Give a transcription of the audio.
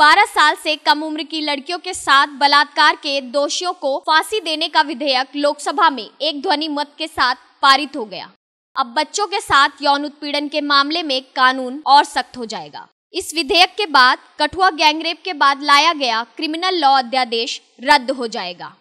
12 साल से कम उम्र की लड़कियों के साथ बलात्कार के दोषियों को फांसी देने का विधेयक लोकसभा में एक ध्वनि मत के साथ पारित हो गया। अब बच्चों के साथ यौन उत्पीड़न के मामले में कानून और सख्त हो जाएगा। इस विधेयक के बाद कठुआ गैंगरेप के बाद लाया गया क्रिमिनल लॉ अध्यादेश रद्द हो जाएगा।